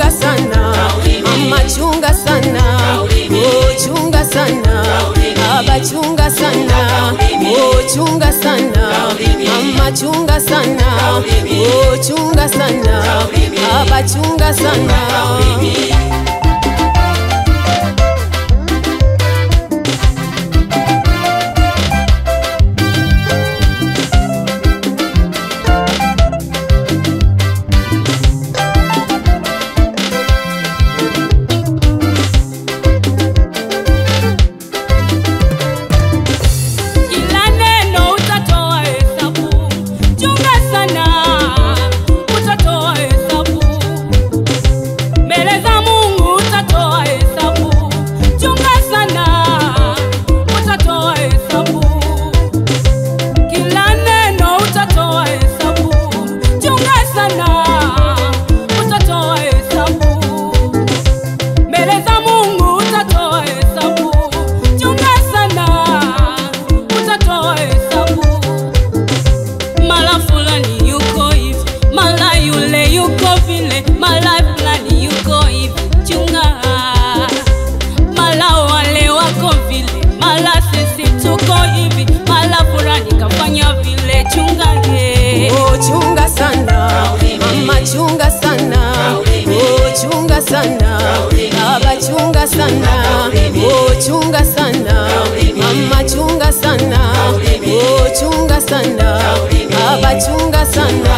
chunga sana. Mama chunga sana. Oh, chunga sana. Baba chunga sana. Chunga sana. Mama chunga sana. Chunga sana. Baba chunga sana. bora nikafanya vile. Chunga ye, oh, chunga sana mama, chunga sana oh, chunga sana baba, chunga sana oh, chunga sana mama, chunga sana oh, chunga sana baba, chunga sana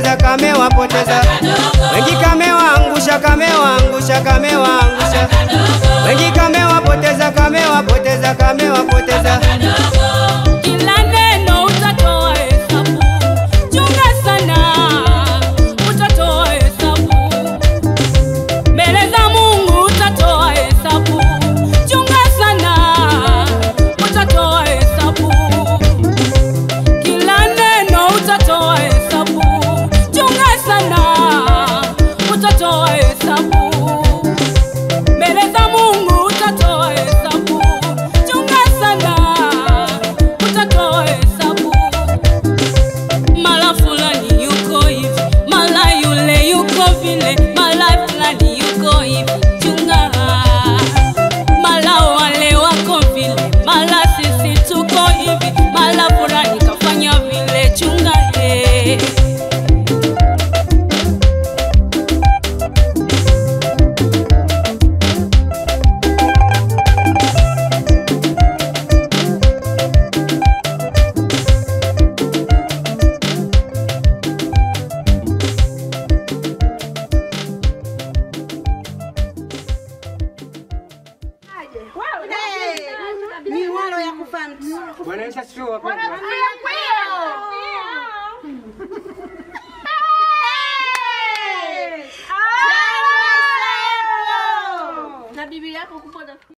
kamewapoteza, kamewapoteza, wengi kamewaangusha, kamewaangusha, kamewaangusha, wengi kamewapoteza, kamewapoteza, kamewapoteza Ni walo ya kufanta. Bwana Yesu asifiwe. Ha ha ha ha!